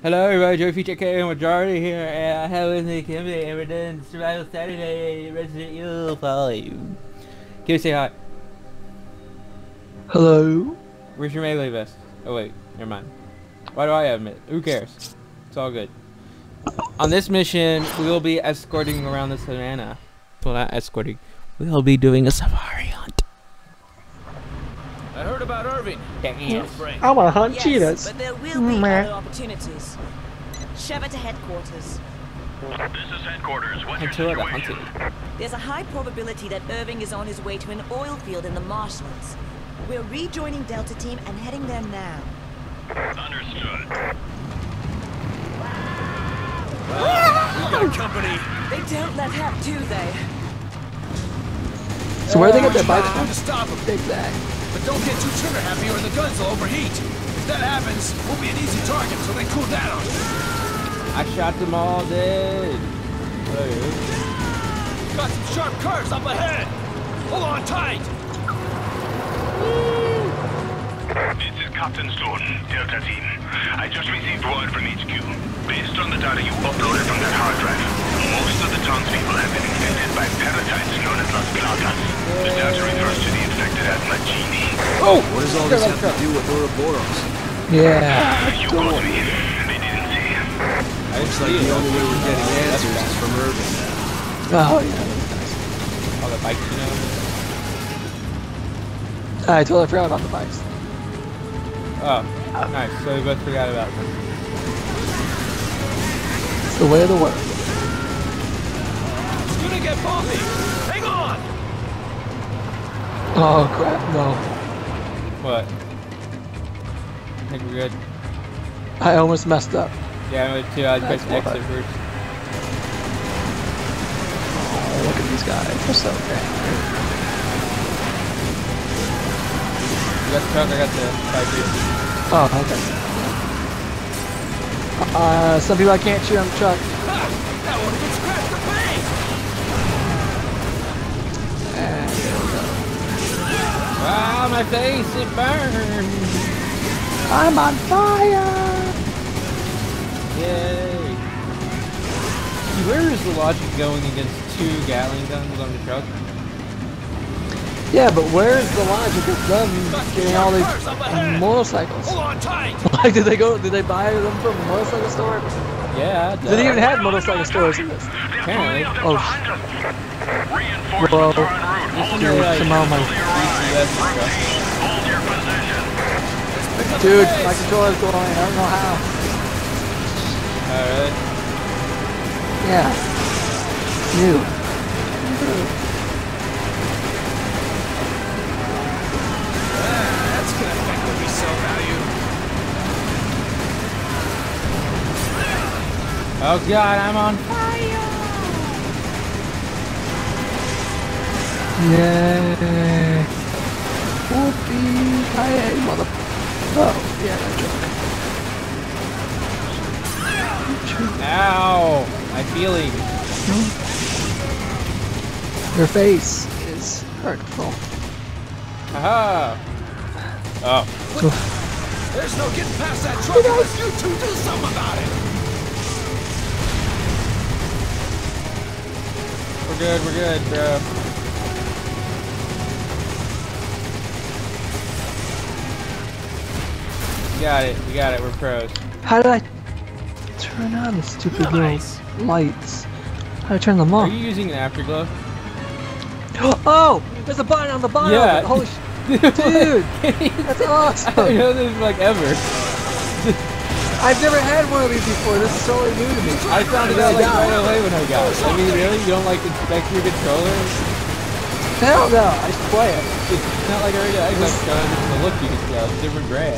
Hello, everybody. Joey Peach K Morejoeridi here, and I have with me Kimby, and we're doing Survival Saturday Resident Evil 5. Kimby, say hi. Hello. Where's your melee vest? Oh, wait. Never mind. Why do I have it? Who cares? It's all good. On this mission, we will be escorting around the savannah. Well, not escorting. We'll be doing a safari hunt. I heard about Irving. Damn. I want to hunt Yes, cheetahs. but there will be mm, Meh. other opportunities. Sheva to headquarters. This is headquarters. What's your Hunter the situation? hunted. There's a high probability that Irving is on his way to an oil field in the marshlands. We're rejoining Delta Team and heading there now. Understood. We got company. They don't let up, do they? So where they get their What bikes you gotta do from? stop him. Big bag. But don't get too trigger happy or the guns will overheat. If that happens, we'll be an easy target so they cool down. I shot them all dead. Hey. Got some sharp curves up ahead. Hold on tight. This is Captain Stone, Delta Team. I just received word from HQ. Based on the data you uploaded from that hard drive, most of the townspeople Oh! What does all this have to do with Ouroboros? Yeah. You called me. They didn't say. I didn't Looks like the only way we're getting answers is from Irving. Oh. oh yeah. All the bikes, you know? I totally forgot about the bikes. Oh, nice. So we both forgot about them. It's the way of the world. It's gonna get bumpy. Hang on. Oh crap! No. What? I think we're good. I almost messed up. Yeah, I went to uh, That's press exit first. Oh, look at these guys. They're so great. You got the truck, I got the bike. Oh, okay. Uh, some people I can't shoot on the truck. Ah, my face, it burns! I'm on fire! Yay! Where is the logic going against two Gatling guns on the truck? Yeah, but where's the logic of them getting all these motorcycles? Hold on tight. Like, did they go? Did they buy them from a motorcycle store? Yeah, They didn't even have motorcycle stores in this. Apparently. Oh, Reinforcements Well, are en route. Hold Dude, your like- come on, my DCS truck. Hold your position. dude, my controller's going. I don't know how. Alright. Yeah. New. That's gonna affect the resale value. Oh god, I'm on fire! Yay. Whoopee. Hey, mother. Oh, yeah, that joke. Ow! My feeling. Your face is hurtful. Haha! Oh. There's no getting past that truck unless you two do something about it. We're good, we're good, bro. We got it, we got it, we're pros. How did I turn on the stupid Nice. little lights? How do I turn them on? Are you using an afterglow? Oh! There's a button on the bottom Yeah. Holy sh- Dude! That's awesome! I know this like ever. I've never had one of these before. This is totally new to me. I found it out like right away when I got it. I mean, really? You don't like inspect your controller? Hell no! I just play it. It's not like a regular Xbox controller. Just the look you can tell. It's different brand.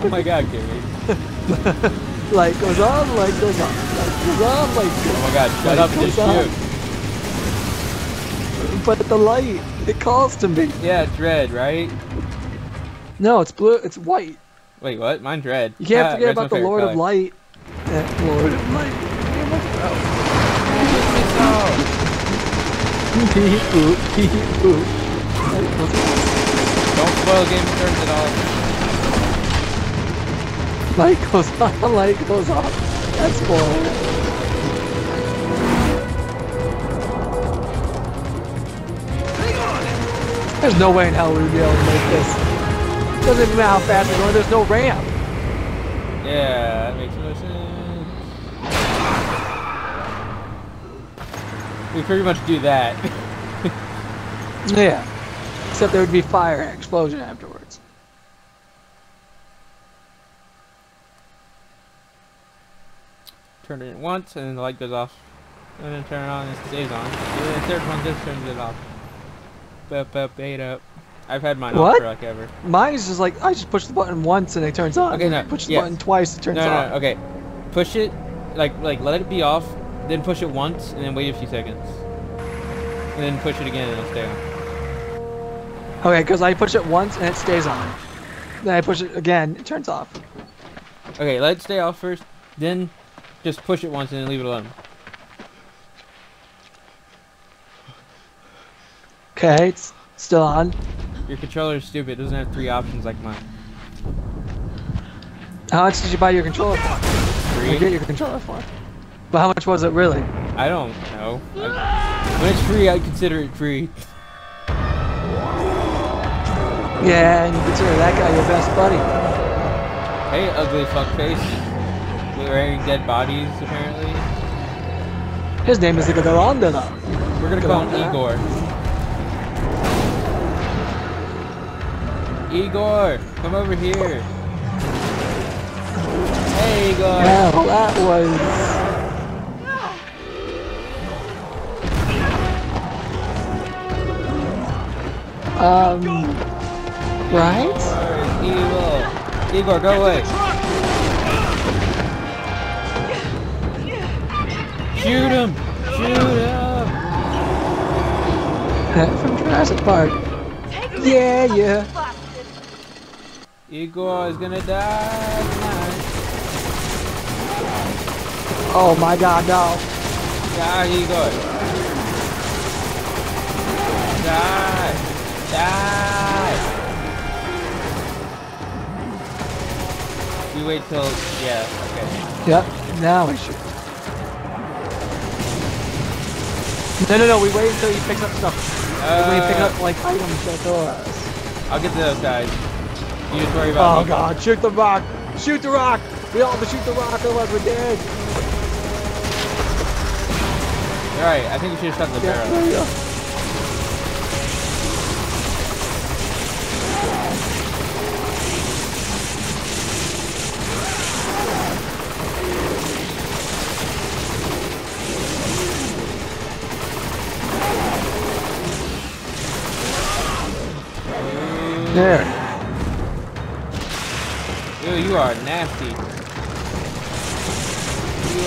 Oh my god, Kimby. Light goes on, light goes on. Light goes on, light goes Oh my god, shut Light up and just on. shoot. But the light, it calls to me. Yeah, it's red, right? No, it's blue. It's white. Wait, what? Mine's red. You can't Ah, forget about the Lord of. Light. Yeah, Lord of Light. Beep boop, beep boop. Like, what's it? Don't spoil Game of Thrones at all. Light goes on, light goes off. That's boring. There's no way in hell we would be able to make this. Doesn't even matter how fast we're going, there's no ramp. Yeah, that makes no sense. We pretty much do that. Yeah. Except there would be fire and explosion afterwards. Turn it once and then the light goes off. And then turn it on and it stays on. And then the third one just turns it off. Bup, bup, eight up. I've had mine What? for like ever. Mine is just like I just push the button once and it turns on. Okay, no, Push the yeah. button twice, it turns No, on. no, okay. Push it, like, like let it be off, then push it once, and then wait a few seconds. And then push it again and it'll stay on. Okay, because I push it once and it stays on. Then I push it again, it turns off. Okay, let it stay off first, then just push it once and then leave it alone. Okay, it's still on. Your controller is stupid. It doesn't have three options like mine. How much did you buy your controller for? Or Free? get your controller for? But how much was it really? I don't know. I, when it's free, I consider it free. Yeah, and you consider that guy your best buddy. Hey, ugly fuckface. We're wearing dead bodies, apparently. His name is Garandana. We're gonna call him Igor. Igor, come over here. Hey, Igor. Well, that was. Um. Right? Igor. Igor, go away. Shoot him! Shoot him! From Jurassic Park. Yeah, yeah. Igor is gonna die tonight. Oh my god, no. Die, Igor. Die. Die. We wait till, yeah, okay. Yep, now we should. No, no, no, we wait until he picks up stuff. when he picks Uh, up, like, items that us. I'll get to those guys. You just worry about Oh me. god, shoot the rock! Shoot the rock! We all have to shoot the rock, otherwise we're dead! Alright, I think we should have shot the Yeah, barrel. There you go. There. Ew, you are nasty. You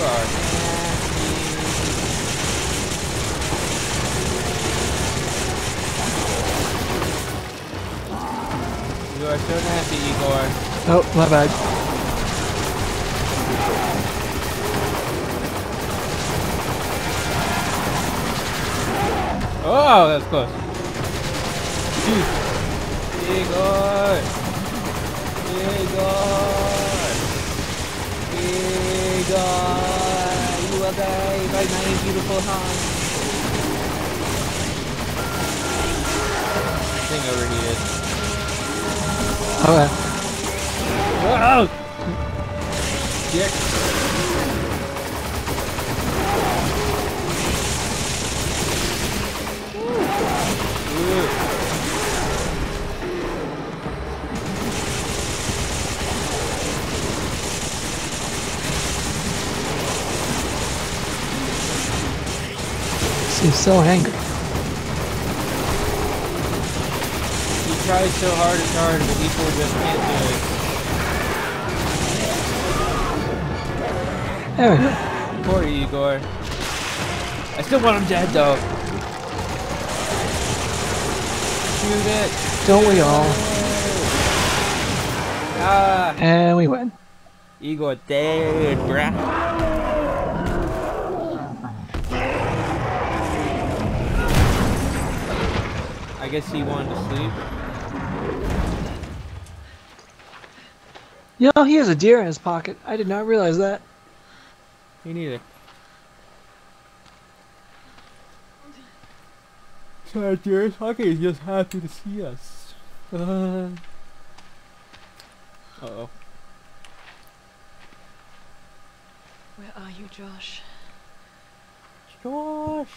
are nasty. You are so nasty, Igor. Oh, my bad. Oh, that's close. Shoot. Igor. Igor. Igor. You will die by my beautiful hand. Thing overheated. Okay. Whoa! Dick. She's so angry. He tries so hard and hard, but people just can't do it. There we go. Poor Igor. I still want him dead though. Shoot it. Don't we all? Ah, And we win. Igor dead, bruh. Guess he wanted to sleep. You know, he has a deer in his pocket. I did not realize that. Me neither. Sorry, dear. Hockey is just happy to see us. Uh oh. Where are you, Josh? Josh.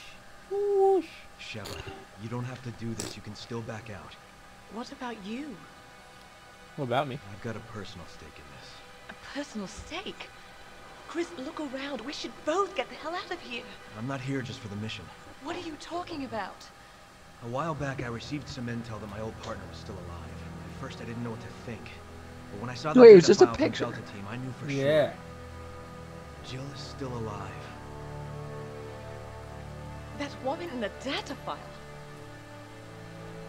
Josh. Sheva, you don't have to do this. You can still back out. What about you? What about me? I've got a personal stake in this. A personal stake? Chris, look around. We should both get the hell out of here. I'm not here just for the mission. What are you talking about? A while back, I received some intel that my old partner was still alive. At first, I didn't know what to think. But when I saw that Wait, it was just a file from picture. Delta team, I knew for Yeah. sure. Jill is still alive. That woman in the data file.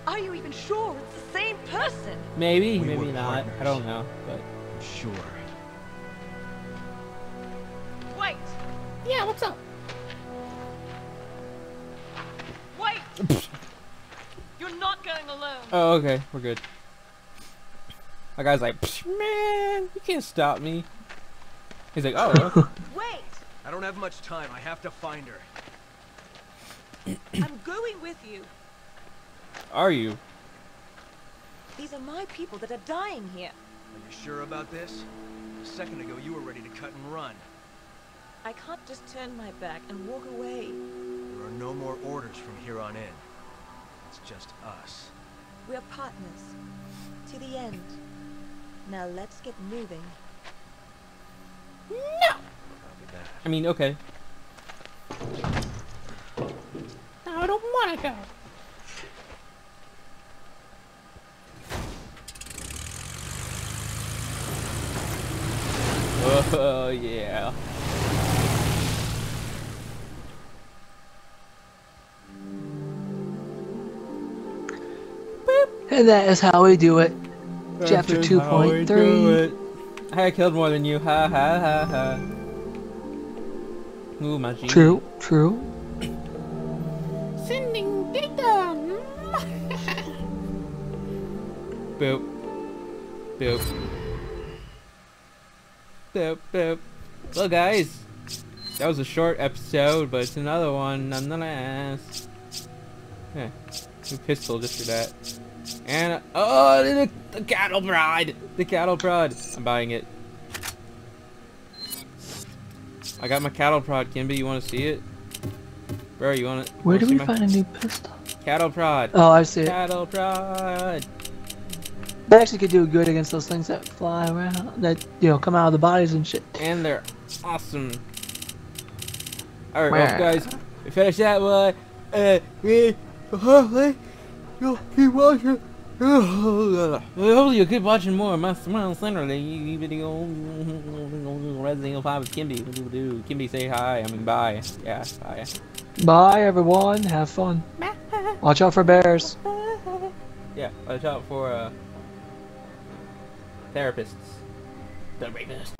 Are you even sure it's the same person? Maybe, We maybe were not. I don't know. But I'm sure. Wait! yeah, what's up? Wait! You're not going alone. Oh, okay, we're good. My guy's like, "Psh, man, you can't stop me. He's like, oh. Wait! I don't have much time. I have to find her. I'm going with you. are you? These are my people that are dying here. Are you sure about this? A second ago, you were ready to cut and run. I can't just turn my back and walk away. There are no more orders from here on in. It's just us. We're partners. To the end. Now let's get moving. No! I mean, okay. No, I don't want to go. Oh yeah. And that is how we do it. Chapter That's how we 2.3. do. I killed more than you. Ha ha ha ha. Ooh, my genie. True, true. Boop. Boop. Boop, boop. Well, guys, that was a short episode, but it's another one nonetheless. Yeah, new pistol just for that. And oh, the, the cattle prod, the cattle prod. I'm buying it. I got my cattle prod, Kimby. You want to see it? Bro, you want to? Where do we find a new pistol? cattle prod? Oh, I see it. Cattle prod. That actually could do good against those things that fly around, that, you know, come out of the bodies and shit. and they're awesome. Alright, well, guys, we finished that one. Uh, we hopefully you'll keep watching. Hopefully you'll keep watching more of my Smile Center the video. Resident Evil 5 with Kimby. What do we do? Kimby, say hi. I mean, bye. Yeah, bye. Bye, everyone. Have fun. Watch out for bears. Yeah, watch out for uh, therapists. The rapists.